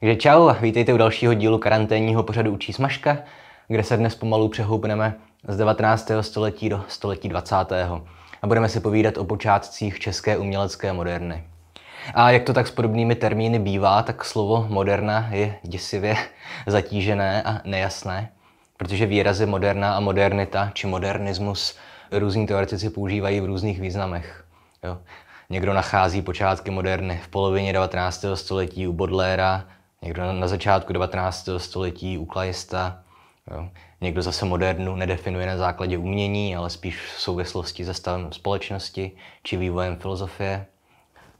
Takže čau, vítejte u dalšího dílu karanténního pořadu Učí smažka, kde se dnes pomalu přehoupneme z 19. století do století 20. a budeme si povídat o počátcích české umělecké moderny. A jak to tak s podobnými termíny bývá, tak slovo moderna je děsivě zatížené a nejasné, protože výrazy moderna a modernita či modernismus různí teoretici používají v různých významech. Jo. Někdo nachází počátky moderny v polovině 19. století u Bodléra, někdo na začátku 19. století u Klajista, jo. někdo zase modernu nedefinuje na základě umění, ale spíš v souvislosti se stavem společnosti či vývojem filozofie.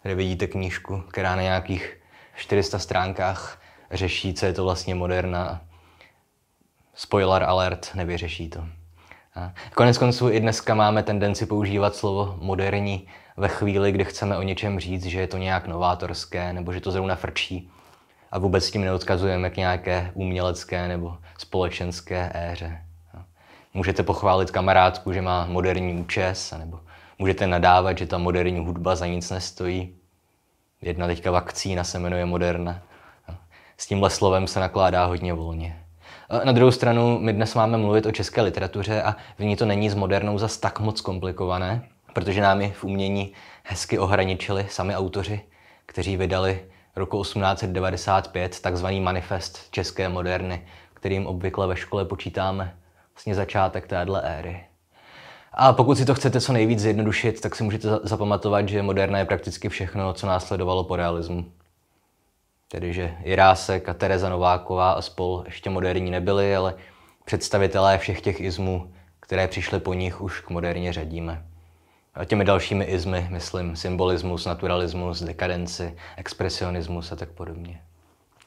Tady vidíte knížku, která na nějakých 400 stránkách řeší, co je to vlastně moderna. Spoiler alert, nevyřeší to. A konec konců i dneska máme tendenci používat slovo moderní ve chvíli, kdy chceme o něčem říct, že je to nějak novátorské nebo že to zrovna frčí a vůbec tím neodkazujeme k nějaké umělecké nebo společenské éře. Můžete pochválit kamarádku, že má moderní účes, nebo můžete nadávat, že ta moderní hudba za nic nestojí. Jedna teďka vakcína se jmenuje Moderna. S tímhle slovem se nakládá hodně volně. Na druhou stranu, my dnes máme mluvit o české literatuře a v ní to není s modernou zas tak moc komplikované, protože nám ji v umění hezky ohraničili sami autoři, kteří vydali roku 1895 takzvaný manifest české moderny, kterým obvykle ve škole počítáme vlastně začátek téhle éry. A pokud si to chcete co nejvíc zjednodušit, tak si můžete zapamatovat, že moderna je prakticky všechno, co následovalo po realismu. Tedy, že Jirásek a Tereza Nováková a spol ještě moderní nebyli, ale představitelé všech těch izmů, které přišly po nich, už k moderně řadíme. Těmi dalšími izmy, myslím, symbolismus, naturalismus, dekadenci, expresionismus a tak podobně.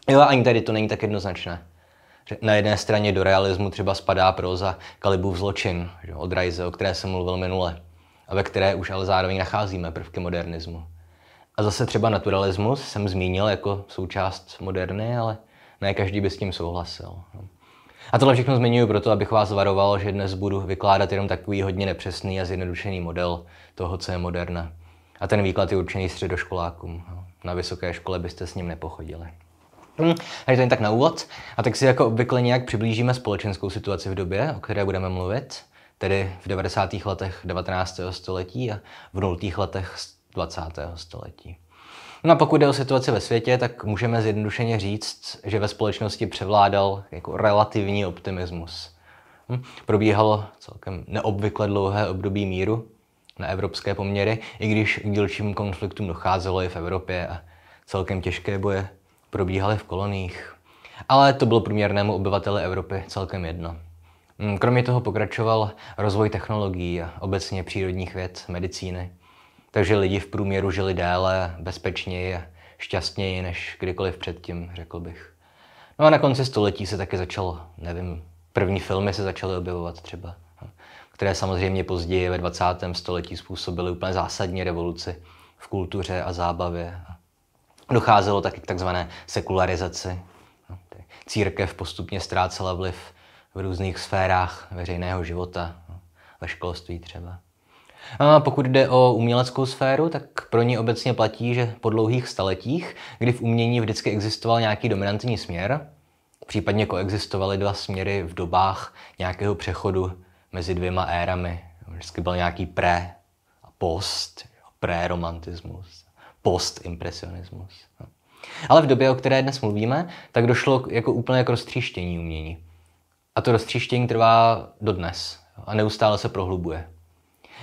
Jo, ani tady to není tak jednoznačné. Že na jedné straně do realismu třeba spadá proza Kalibův zločin že, od Rajze, o které jsem mluvil minule, a ve které už ale zároveň nacházíme prvky modernismu. A zase třeba naturalismus jsem zmínil jako součást moderny, ale ne každý by s tím souhlasil. A tohle všechno zmiňuji proto, abych vás varoval, že dnes budu vykládat jenom takový hodně nepřesný a zjednodušený model toho, co je moderna. A ten výklad je určený středoškolákům. Na vysoké škole byste s ním nepochodili. Hm, takže to jen tak na úvod. A tak si jako obvykle nějak přiblížíme společenskou situaci v době, o které budeme mluvit, tedy v 90. letech 19. století a v 0. letech 20. století. No a pokud jde o situaci ve světě, tak můžeme zjednodušeně říct, že ve společnosti převládal jako relativní optimismus. Hm? Probíhalo celkem neobvykle dlouhé období míru na evropské poměry, i když k dílčím konfliktům docházelo i v Evropě a celkem těžké boje probíhaly v koloních. Ale to bylo průměrnému obyvateli Evropy celkem jedno. Hm, kromě toho pokračoval rozvoj technologií a obecně přírodních věd, medicíny. Takže lidi v průměru žili déle, bezpečněji šťastněji než kdykoliv předtím, řekl bych. No a na konci století se taky začalo, nevím, první filmy se začaly objevovat třeba, které samozřejmě později ve 20. století způsobily úplně zásadní revoluci v kultuře a zábavě. Docházelo taky k takzvané sekularizaci. Církev postupně ztrácela vliv v různých sférách veřejného života, ve školství třeba. A pokud jde o uměleckou sféru, tak pro ní obecně platí, že po dlouhých staletích, kdy v umění vždycky existoval nějaký dominantní směr, případně koexistovaly dva směry v dobách nějakého přechodu mezi dvěma érami. Vždycky byl nějaký pré a post, pré-romantismus, post-impresionismus. Ale v době, o které dnes mluvíme, tak došlo jako úplně k roztříštění umění. A to roztříštění trvá dodnes a neustále se prohlubuje.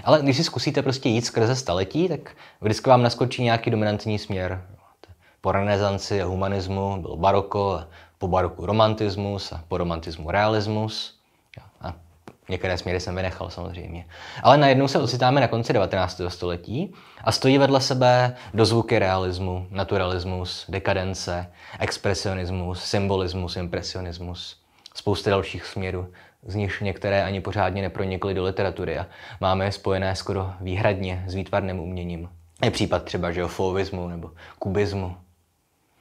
Ale když si zkusíte prostě jít skrze staletí, tak vždycky vám naskočí nějaký dominantní směr. Po renesanci a humanismu byl baroko, po baroku romantismus a po romantismu realismus. A některé směry jsem vynechal samozřejmě. Ale najednou se ocitáme na konci 19. století a stojí vedle sebe dozvuky realismu, naturalismus, dekadence, expresionismus, symbolismus, impresionismus, spousty dalších směrů z nich některé ani pořádně nepronikly do literatury a máme je spojené skoro výhradně s výtvarným uměním. Je případ třeba že nebo kubismu.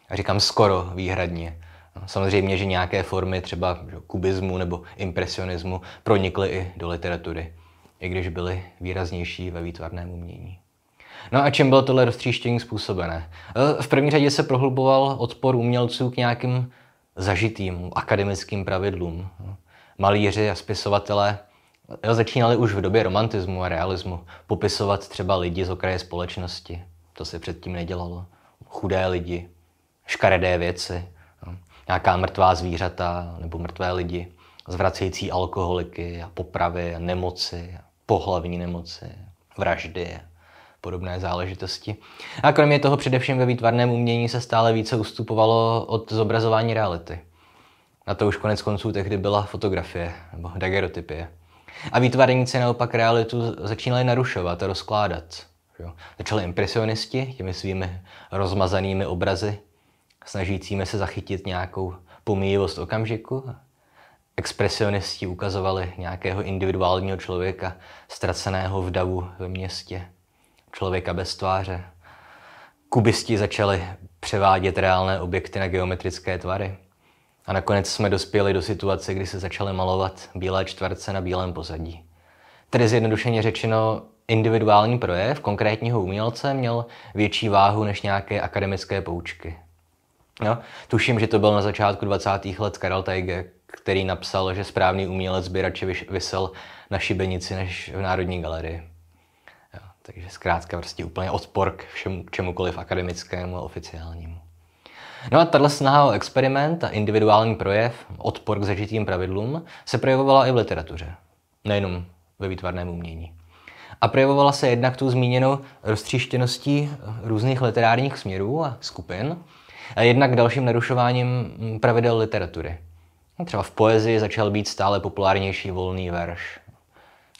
A říkám skoro výhradně. No, samozřejmě, že nějaké formy třeba že, kubismu nebo impresionismu pronikly i do literatury, i když byly výraznější ve výtvarném umění. No a čím bylo tohle roztříštění způsobené? E, v první řadě se prohluboval odpor umělců k nějakým zažitým akademickým pravidlům. Malíři a spisovatelé začínali už v době romantismu a realismu popisovat třeba lidi z okraje společnosti. To se předtím nedělalo. Chudé lidi, škaredé věci, nějaká mrtvá zvířata nebo mrtvé lidi, zvracející alkoholiky a popravy a nemoci, a pohlavní nemoci, vraždy a podobné záležitosti. A kromě toho především ve výtvarném umění se stále více ustupovalo od zobrazování reality. Na to už konec konců tehdy byla fotografie nebo dagerotypie. A výtvarníci naopak realitu začínali narušovat a rozkládat. Začali impresionisti těmi svými rozmazanými obrazy, snažícími se zachytit nějakou pomíjivost okamžiku. Expresionisti ukazovali nějakého individuálního člověka, ztraceného v davu ve městě, člověka bez tváře. Kubisti začali převádět reálné objekty na geometrické tvary. A nakonec jsme dospěli do situace, kdy se začaly malovat bílé čtverce na bílém pozadí. Tedy zjednodušeně řečeno, individuální projev konkrétního umělce měl větší váhu než nějaké akademické poučky. No, tuším, že to byl na začátku 20. let Karel Teige, který napsal, že správný umělec by radši vysel na šibenici než v Národní galerii. Jo, takže zkrátka prostě úplně odpor k, všemu, k čemukoliv akademickému a oficiálnímu. No a tahle snaha o experiment a individuální projev, odpor k zažitým pravidlům, se projevovala i v literatuře, nejenom ve výtvarném umění. A projevovala se jednak tu zmíněnou roztříštěností různých literárních směrů a skupin, a jednak dalším narušováním pravidel literatury. Třeba v poezii začal být stále populárnější volný verš.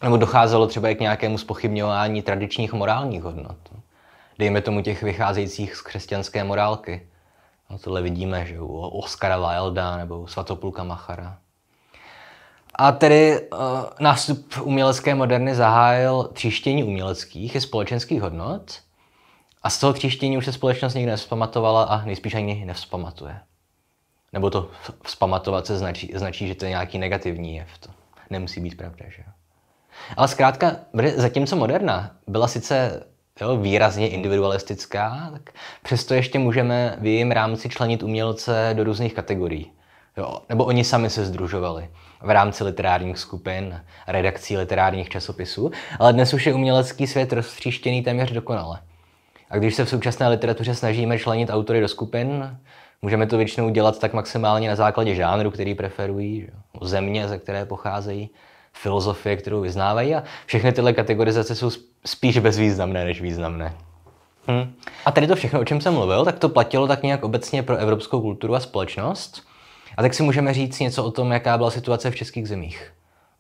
Nebo docházelo třeba i k nějakému spochybňování tradičních morálních hodnot. Dejme tomu těch vycházejících z křesťanské morálky. No, tohle vidíme, že u Oscara Wilda nebo u Svatopluka Machara. A tedy uh, nástup umělecké moderny zahájil tříštění uměleckých i společenských hodnot a z toho tříštění už se společnost nikdy nespamatovala a nejspíš ani nevzpamatuje. Nebo to vzpamatovat se značí, značí, že to je nějaký negativní jev. To nemusí být pravda, že jo. Ale zkrátka, zatímco moderna byla sice jo, výrazně individualistická, tak přesto ještě můžeme v jejím rámci členit umělce do různých kategorií. Jo, nebo oni sami se združovali v rámci literárních skupin, redakcí literárních časopisů, ale dnes už je umělecký svět roztříštěný téměř dokonale. A když se v současné literatuře snažíme členit autory do skupin, můžeme to většinou dělat tak maximálně na základě žánru, který preferují, země, ze které pocházejí, filozofie, kterou vyznávají a všechny tyhle kategorizace jsou spíš bezvýznamné než významné. Hmm. A tady to všechno, o čem jsem mluvil, tak to platilo tak nějak obecně pro evropskou kulturu a společnost. A tak si můžeme říct něco o tom, jaká byla situace v českých zemích.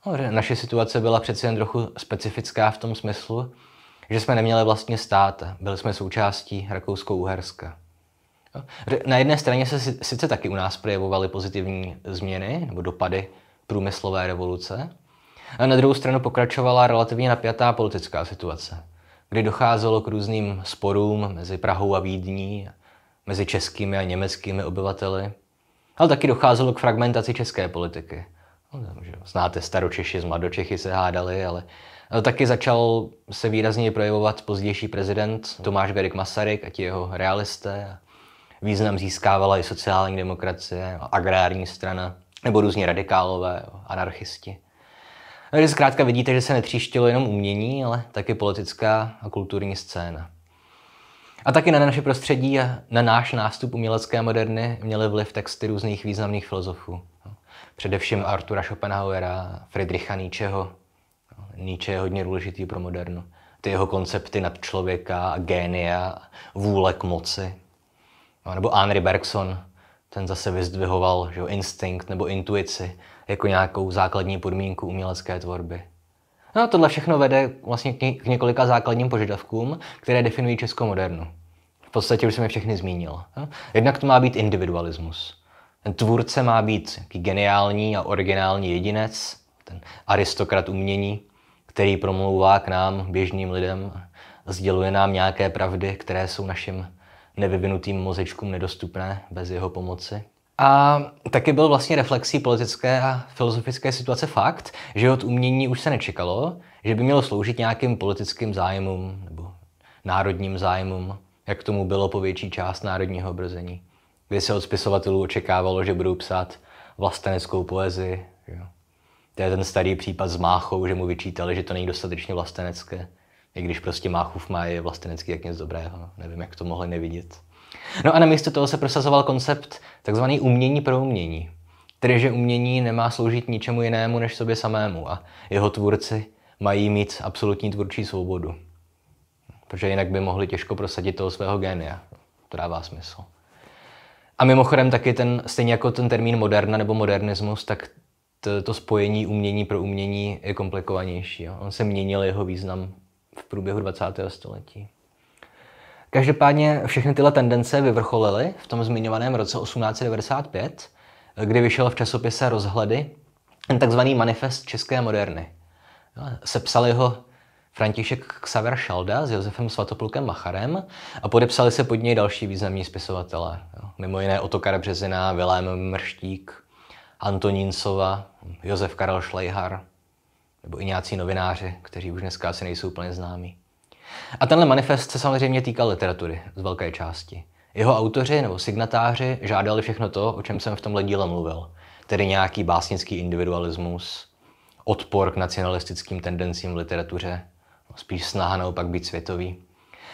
No, naše situace byla přeci jen trochu specifická v tom smyslu, že jsme neměli vlastně stát, byli jsme součástí Rakousko-Uherska. Na jedné straně se sice taky u nás projevovaly pozitivní změny nebo dopady průmyslové revoluce, a na druhou stranu pokračovala relativně napjatá politická situace, kdy docházelo k různým sporům mezi Prahou a Vídní, mezi českými a německými obyvateli, ale taky docházelo k fragmentaci české politiky. No, znáte, staročeši z mladočechy se hádali, ale taky začal se výrazně projevovat pozdější prezident Tomáš Garik Masaryk a ti jeho realisté. Význam získávala i sociální demokracie, agrární strana, nebo různě radikálové, anarchisti. Takže zkrátka vidíte, že se netříštilo jenom umění, ale taky politická a kulturní scéna. A taky na naše prostředí a na náš nástup umělecké moderny měly vliv texty různých významných filozofů. Především Artura Schopenhauera, Friedricha Nietzscheho. Nietzsche je hodně důležitý pro modernu. Ty jeho koncepty nad člověka, génia, vůle k moci. Nebo Henry Bergson, ten zase vyzdvihoval že instinkt nebo intuici jako nějakou základní podmínku umělecké tvorby. No a tohle všechno vede vlastně k několika základním požadavkům, které definují českou modernu. V podstatě už jsem je všechny zmínil. Jednak to má být individualismus. Ten tvůrce má být geniální a originální jedinec, ten aristokrat umění, který promlouvá k nám, běžným lidem, sděluje nám nějaké pravdy, které jsou našim nevyvinutým mozečkům nedostupné bez jeho pomoci. A taky byl vlastně reflexí politické a filozofické situace fakt, že od umění už se nečekalo, že by mělo sloužit nějakým politickým zájmům nebo národním zájmům, jak tomu bylo po větší část národního obrození, kdy se od spisovatelů očekávalo, že budou psát vlasteneckou poezii. To je ten starý případ s Máchou, že mu vyčítali, že to není dostatečně vlastenecké. I když prostě Máchův má je vlastenecký jak nic dobrého. No. Nevím, jak to mohli nevidět. No a na místo toho se prosazoval koncept takzvaný umění pro umění. Tedy, že umění nemá sloužit ničemu jinému než sobě samému a jeho tvůrci mají mít absolutní tvůrčí svobodu. Protože jinak by mohli těžko prosadit toho svého génia. To dává smysl. A mimochodem taky ten, stejně jako ten termín moderna nebo modernismus, tak to, to spojení umění pro umění je komplikovanější. Jo. On se měnil jeho význam v průběhu 20. století. Každopádně všechny tyhle tendence vyvrcholily v tom zmiňovaném roce 1895, kdy vyšel v časopise Rozhledy takzvaný manifest české moderny. Sepsali ho František Xaver Šalda s Josefem Svatoplukem Macharem a podepsali se pod něj další významní spisovatelé. Mimo jiné Otokar Březina, Vilém Mrštík, Antonín Sova, Josef Karel Šlejhar, nebo i nějací novináři, kteří už dneska asi nejsou úplně známí. A tenhle manifest se samozřejmě týkal literatury z velké části. Jeho autoři nebo signatáři žádali všechno to, o čem jsem v tomhle díle mluvil. Tedy nějaký básnický individualismus, odpor k nacionalistickým tendencím v literatuře, spíš snaha naopak být světový.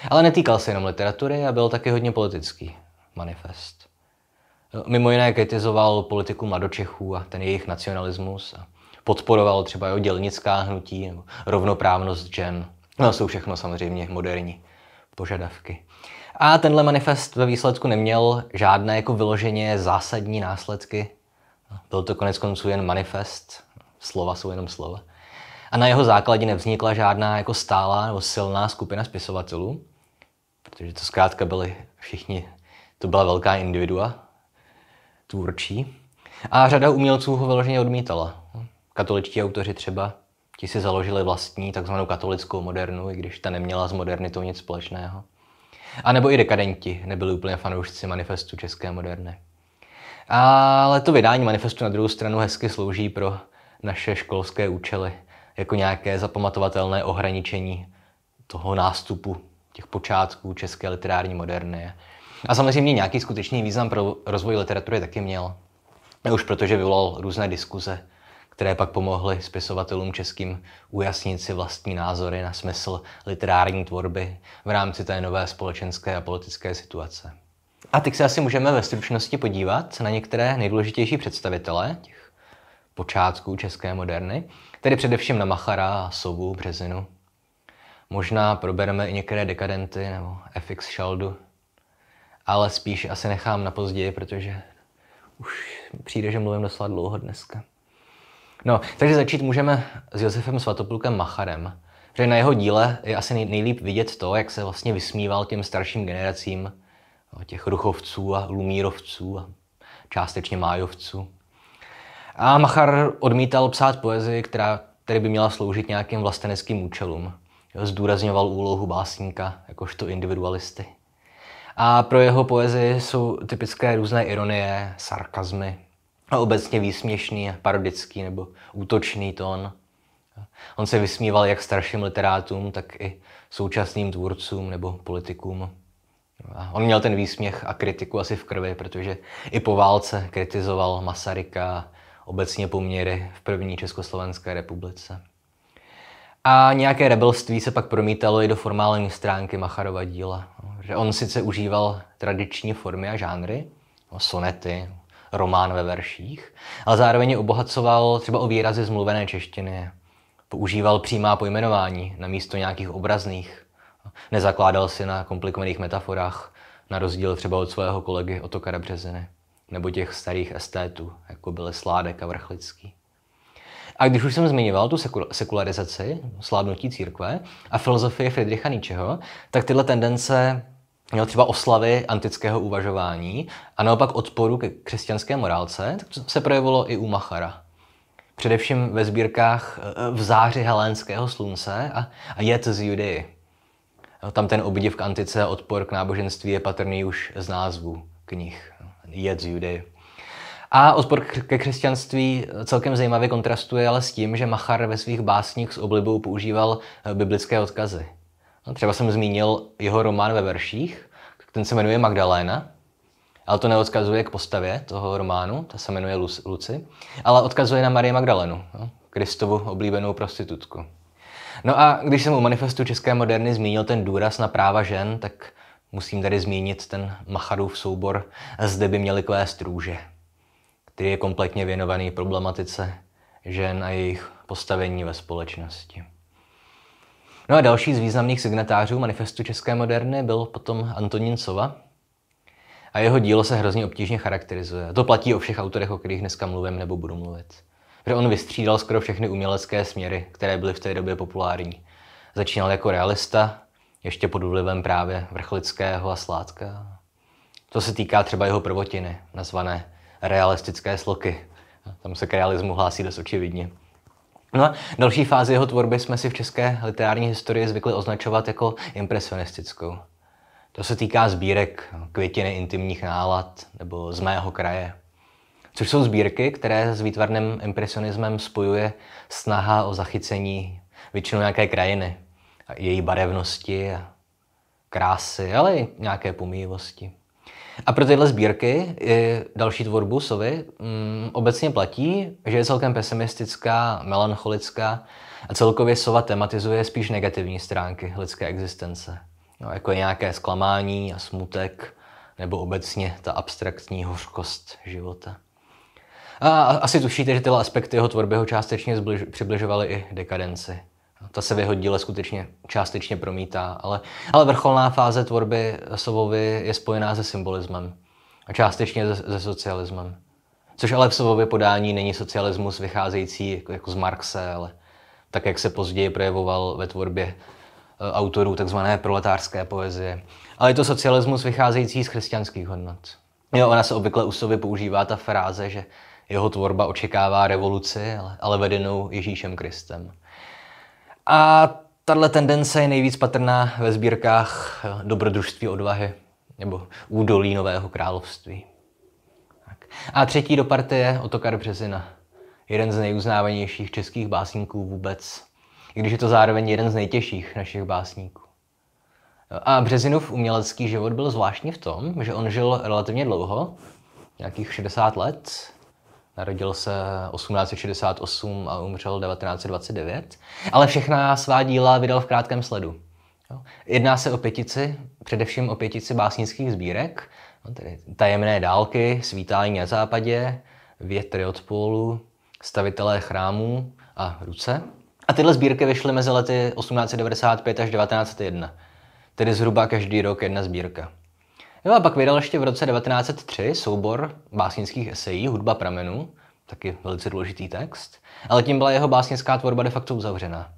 Ale netýkal se jenom literatury a byl taky hodně politický manifest. Mimo jiné kritizoval politiku mladočechů a ten jejich nacionalismus a podporoval třeba jeho dělnická hnutí nebo rovnoprávnost žen. No, jsou všechno samozřejmě moderní požadavky. A tenhle manifest ve výsledku neměl žádné jako vyloženě zásadní následky. Byl to konec konců jen manifest, slova jsou jenom slova. A na jeho základě nevznikla žádná jako stálá nebo silná skupina spisovatelů, protože to zkrátka byli všichni, to byla velká individua, tvůrčí. A řada umělců ho vyloženě odmítala. Katoličtí autoři třeba, ti si založili vlastní takzvanou katolickou modernu, i když ta neměla s modernitou nic společného. A nebo i dekadenti nebyli úplně fanoušci manifestu české moderny. Ale to vydání manifestu na druhou stranu hezky slouží pro naše školské účely, jako nějaké zapamatovatelné ohraničení toho nástupu těch počátků české literární moderny. A samozřejmě nějaký skutečný význam pro rozvoj literatury taky měl. Už protože vyvolal různé diskuze, které pak pomohly spisovatelům českým ujasnit si vlastní názory na smysl literární tvorby v rámci té nové společenské a politické situace. A teď se asi můžeme ve stručnosti podívat na některé nejdůležitější představitele těch počátků české moderny, tedy především na Machara Sovu, Březinu. Možná probereme i některé dekadenty nebo FX Šaldu, ale spíš asi nechám na později, protože už přijde, že mluvím doslova dlouho dneska. No, takže začít můžeme s Josefem Svatoplukem Macharem, že na jeho díle je asi nejlíp vidět to, jak se vlastně vysmíval těm starším generacím no, těch ruchovců a lumírovců a částečně májovců. A Machar odmítal psát poezii, která tedy by měla sloužit nějakým vlasteneckým účelům. Zdůrazňoval úlohu básníka jakožto individualisty. A pro jeho poezii jsou typické různé ironie, sarkazmy a obecně výsměšný, parodický nebo útočný tón. On se vysmíval jak starším literátům, tak i současným tvůrcům nebo politikům. A on měl ten výsměch a kritiku asi v krvi, protože i po válce kritizoval Masaryka obecně poměry v první Československé republice. A nějaké rebelství se pak promítalo i do formální stránky Macharova díla. Že on sice užíval tradiční formy a žánry, no, sonety, román ve verších, ale zároveň obohacoval třeba o výrazy zmluvené češtiny. Používal přímá pojmenování na místo nějakých obrazných. Nezakládal si na komplikovaných metaforách, na rozdíl třeba od svého kolegy Otokara Březiny, nebo těch starých estétů, jako byly Sládek a Vrchlický. A když už jsem zmiňoval tu sekularizaci, slábnutí církve a filozofii Friedricha Nietzscheho, tak tyhle tendence měl třeba oslavy antického uvažování a naopak odporu ke křesťanské morálce, tak se projevilo i u Machara. Především ve sbírkách eh, v záři helénského slunce a, a Jet z Judeji. Tam ten obdiv k antice a odpor k náboženství je patrný už z názvu knih. Jet z Judeji. A odpor ke křesťanství celkem zajímavě kontrastuje ale s tím, že Machar ve svých básních s oblibou používal eh, biblické odkazy. Třeba jsem zmínil jeho román ve verších, ten se jmenuje Magdaléna, ale to neodkazuje k postavě toho románu, ta se jmenuje Luci, ale odkazuje na Marie Magdalenu, no, Kristovu oblíbenou prostitutku. No a když jsem u manifestu České moderny zmínil ten důraz na práva žen, tak musím tady zmínit ten Macharův soubor Zde by měli kvést růže, který je kompletně věnovaný problematice žen a jejich postavení ve společnosti. No a další z významných signatářů manifestu České moderny byl potom Antonín Sova. A jeho dílo se hrozně obtížně charakterizuje. To platí o všech autorech, o kterých dneska mluvím nebo budu mluvit. Protože on vystřídal skoro všechny umělecké směry, které byly v té době populární. Začínal jako realista, ještě pod vlivem právě Vrchlického a Sládka. To se týká třeba jeho prvotiny, nazvané realistické sloky. Tam se k realismu hlásí dost očividně. No a další fázi jeho tvorby jsme si v české literární historii zvykli označovat jako impresionistickou. To se týká sbírek květiny intimních nálad nebo z mého kraje. Což jsou sbírky, které s výtvarným impresionismem spojuje snaha o zachycení většinou nějaké krajiny, její barevnosti a krásy, ale i nějaké pomíjivosti. A pro tyhle sbírky i další tvorbu Sovy mm, obecně platí, že je celkem pesimistická, melancholická a celkově Sova tematizuje spíš negativní stránky lidské existence. No, jako nějaké zklamání a smutek, nebo obecně ta abstraktní hořkost života. A asi tušíte, že tyhle aspekty jeho tvorby ho částečně přibližovaly i dekadenci. Ta se v jeho díle skutečně částečně promítá, ale, ale vrcholná fáze tvorby Sovovy je spojená se symbolismem a částečně se, se socialismem. Což ale v Sovově podání není socialismus vycházející jako, jako z Marxe, ale tak, jak se později projevoval ve tvorbě e, autorů tzv. proletářské poezie. Ale je to socialismus vycházející z křesťanských hodnot. Jo, ona se obvykle u Sovy používá ta fráze, že jeho tvorba očekává revoluci, ale, ale vedenou Ježíšem Kristem. A tahle tendence je nejvíc patrná ve sbírkách eh, Dobrodružství odvahy nebo Údolí Nového království. Tak. A třetí do partie Otokar Březina. Jeden z nejuznávanějších českých básníků vůbec. I když je to zároveň jeden z nejtěžších našich básníků. A Březinův umělecký život byl zvláštní v tom, že on žil relativně dlouho, nějakých 60 let, Narodil se 1868 a umřel 1929, ale všechna svá díla vydal v krátkém sledu. Jedná se o pětici, především o pětici básnických sbírek, no, tedy Tajemné dálky, Svítání na západě, Větry od pólu, Stavitelé chrámů a Ruce. A tyhle sbírky vyšly mezi lety 1895 až 1901, tedy zhruba každý rok jedna sbírka. Jo a pak vydal ještě v roce 1903 soubor básnických esejí Hudba pramenů, taky velice důležitý text, ale tím byla jeho básnická tvorba de facto uzavřena.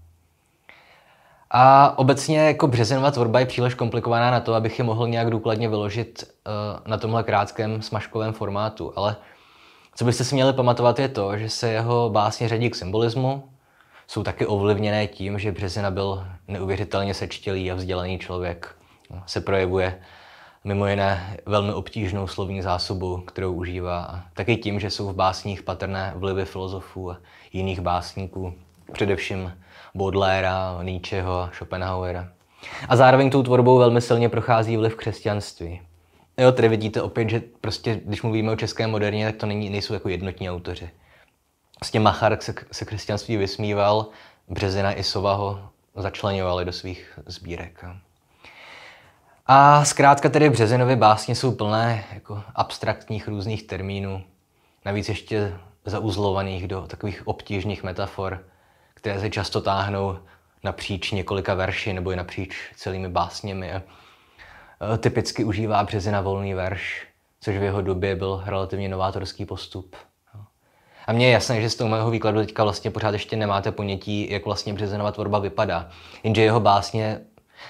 A obecně jako Březinová tvorba je příliš komplikovaná na to, abych je mohl nějak důkladně vyložit uh, na tomhle krátkém smažkovém formátu, ale co byste si měli pamatovat je to, že se jeho básně řadí k symbolismu, jsou taky ovlivněné tím, že Březina byl neuvěřitelně sečtělý a vzdělaný člověk. Se projevuje mimo jiné velmi obtížnou slovní zásobu, kterou užívá. Taky tím, že jsou v básních patrné vlivy filozofů a jiných básníků, především Baudelaire, Nietzscheho a Schopenhauera. A zároveň tou tvorbou velmi silně prochází vliv křesťanství. Jo, tady vidíte opět, že prostě, když mluvíme o české moderně, tak to není, nejsou jako jednotní autoři. Vlastně Machar se, se křesťanství vysmíval, Březina i Sova ho začlenovali do svých sbírek. A zkrátka tedy Březinovy básně jsou plné jako abstraktních různých termínů, navíc ještě zauzlovaných do takových obtížných metafor, které se často táhnou napříč několika verši nebo i napříč celými básněmi. A typicky užívá Březina volný verš, což v jeho době byl relativně novátorský postup. A mně je jasné, že z toho mého výkladu teďka vlastně pořád ještě nemáte ponětí, jak vlastně Březinova tvorba vypadá. Jenže jeho básně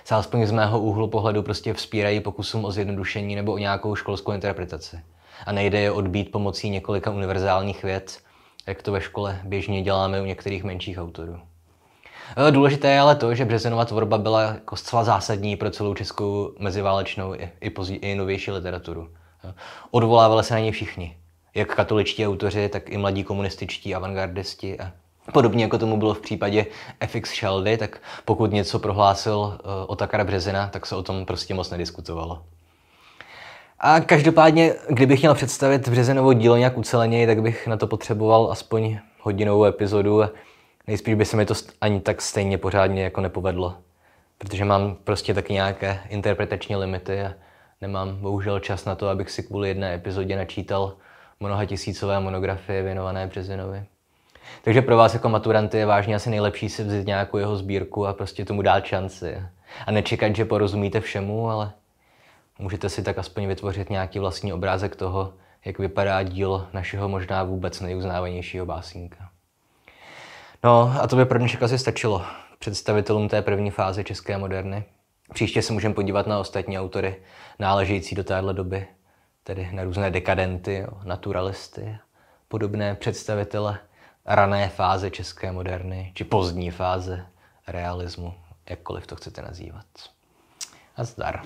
se alespoň z mého úhlu pohledu prostě vzpírají pokusům o zjednodušení nebo o nějakou školskou interpretaci. A nejde je odbít pomocí několika univerzálních věd, jak to ve škole běžně děláme u některých menších autorů. E, důležité je ale to, že Březinova tvorba byla jako zcela zásadní pro celou českou meziválečnou i, i, pozí, i novější literaturu. E, odvolávali se na něj všichni. Jak katoličtí autoři, tak i mladí komunističtí avantgardisti a Podobně jako tomu bylo v případě FX Shelby, tak pokud něco prohlásil uh, Otakar Březina, tak se o tom prostě moc nediskutovalo. A každopádně, kdybych měl představit Březinovo dílo nějak uceleněji, tak bych na to potřeboval aspoň hodinovou epizodu nejspíš by se mi to ani tak stejně pořádně jako nepovedlo. Protože mám prostě taky nějaké interpretační limity a nemám bohužel čas na to, abych si kvůli jedné epizodě načítal mnoha tisícové monografie věnované Březinovi. Takže pro vás jako maturanty je vážně asi nejlepší si vzít nějakou jeho sbírku a prostě tomu dát šanci. A nečekat, že porozumíte všemu, ale můžete si tak aspoň vytvořit nějaký vlastní obrázek toho, jak vypadá dílo našeho možná vůbec nejuznávanějšího básníka. No a to by pro dnešek asi stačilo představitelům té první fáze české moderny. Příště se můžeme podívat na ostatní autory náležející do téhle doby, tedy na různé dekadenty, naturalisty, podobné představitele rané fáze české moderny, či pozdní fáze realismu, jakkoliv to chcete nazývat. A zdar.